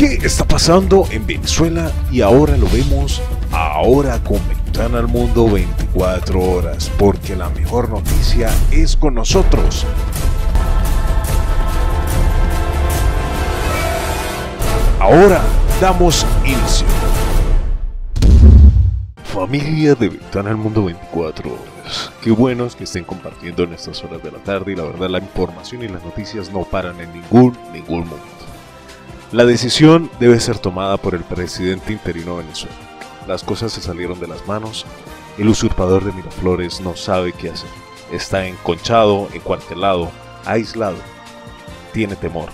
¿Qué está pasando en Venezuela? Y ahora lo vemos ahora con Ventana al Mundo 24 horas, porque la mejor noticia es con nosotros. Ahora damos inicio. Familia de Ventana al Mundo 24 horas. Qué buenos que estén compartiendo en estas horas de la tarde y la verdad la información y las noticias no paran en ningún, ningún momento. La decisión debe ser tomada por el presidente interino de Venezuela. Las cosas se salieron de las manos. El usurpador de Miraflores no sabe qué hacer. Está enconchado, encuartelado, aislado. Tiene temor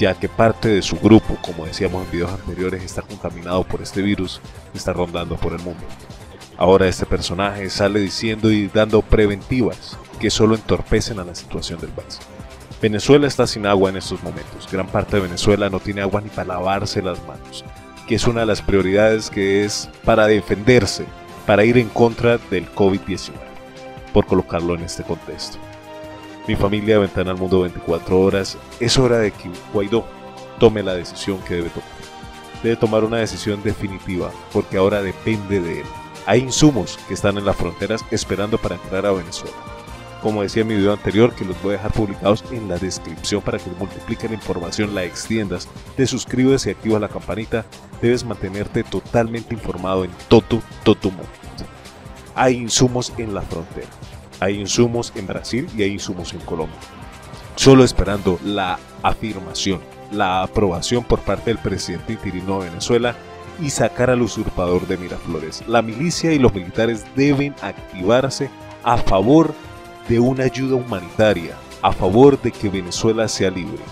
ya que parte de su grupo, como decíamos en videos anteriores, está contaminado por este virus que está rondando por el mundo. Ahora este personaje sale diciendo y dando preventivas que solo entorpecen a la situación del país. Venezuela está sin agua en estos momentos. Gran parte de Venezuela no tiene agua ni para lavarse las manos, que es una de las prioridades que es para defenderse, para ir en contra del COVID-19, por colocarlo en este contexto. Mi familia Ventana al Mundo 24 horas, es hora de que Guaidó tome la decisión que debe tomar. Debe tomar una decisión definitiva, porque ahora depende de él. Hay insumos que están en las fronteras esperando para entrar a Venezuela. Como decía en mi video anterior, que los voy a dejar publicados en la descripción para que multipliquen la información, la extiendas, te suscribes y activas la campanita, debes mantenerte totalmente informado en todo, todo momento. Hay insumos en la frontera hay insumos en Brasil y hay insumos en Colombia. Solo esperando la afirmación, la aprobación por parte del presidente interino de Venezuela y sacar al usurpador de Miraflores. La milicia y los militares deben activarse a favor de una ayuda humanitaria, a favor de que Venezuela sea libre.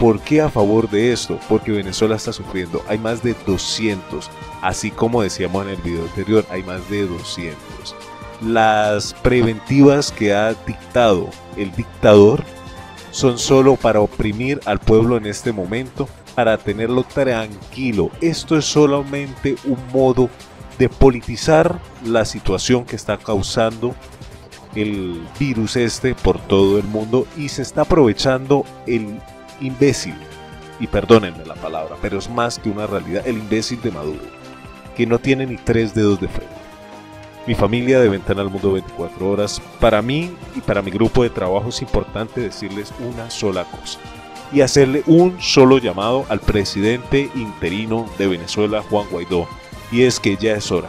¿Por qué a favor de esto? Porque Venezuela está sufriendo. Hay más de 200, así como decíamos en el video anterior, hay más de 200 las preventivas que ha dictado el dictador son solo para oprimir al pueblo en este momento, para tenerlo tranquilo. Esto es solamente un modo de politizar la situación que está causando el virus este por todo el mundo y se está aprovechando el imbécil, y perdónenme la palabra, pero es más que una realidad, el imbécil de Maduro, que no tiene ni tres dedos de frente. Mi familia de Ventana al Mundo 24 horas, para mí y para mi grupo de trabajo es importante decirles una sola cosa y hacerle un solo llamado al presidente interino de Venezuela, Juan Guaidó, y es que ya es hora,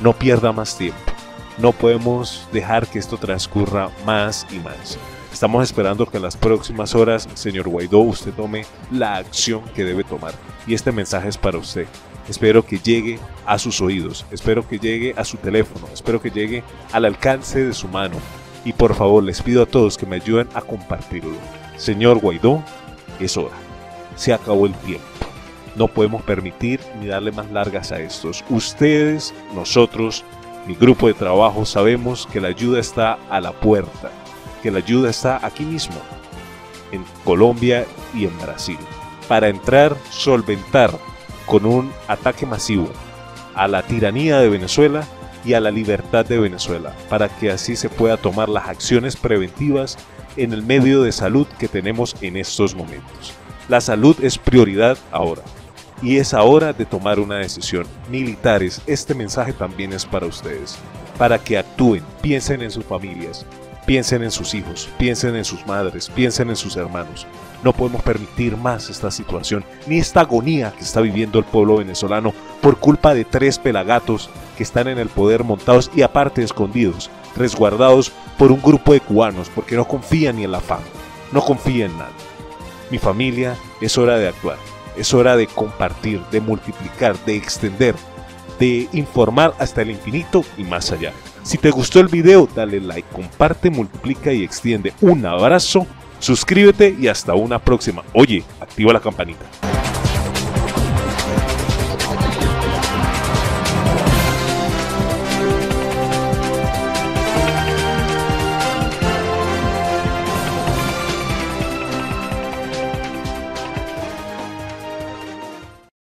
no pierda más tiempo, no podemos dejar que esto transcurra más y más. Estamos esperando que en las próximas horas, señor Guaidó, usted tome la acción que debe tomar. Y este mensaje es para usted. Espero que llegue a sus oídos, espero que llegue a su teléfono, espero que llegue al alcance de su mano. Y por favor les pido a todos que me ayuden a compartirlo. Señor Guaidó, es hora. Se acabó el tiempo. No podemos permitir ni darle más largas a estos. Ustedes, nosotros, mi grupo de trabajo sabemos que la ayuda está a la puerta, que la ayuda está aquí mismo, en Colombia y en Brasil, para entrar, solventar con un ataque masivo a la tiranía de Venezuela y a la libertad de Venezuela, para que así se pueda tomar las acciones preventivas en el medio de salud que tenemos en estos momentos. La salud es prioridad ahora y es hora de tomar una decisión. Militares, este mensaje también es para ustedes, para que actúen, piensen en sus familias, piensen en sus hijos, piensen en sus madres, piensen en sus hermanos. No podemos permitir más esta situación, ni esta agonía que está viviendo el pueblo venezolano por culpa de tres pelagatos que están en el poder montados y aparte escondidos, resguardados por un grupo de cubanos porque no confían ni en la fama, no confían en nada. Mi familia, es hora de actuar, es hora de compartir, de multiplicar, de extender, de informar hasta el infinito y más allá. Si te gustó el video, dale like, comparte, multiplica y extiende. Un abrazo Suscríbete y hasta una próxima. Oye, activa la campanita.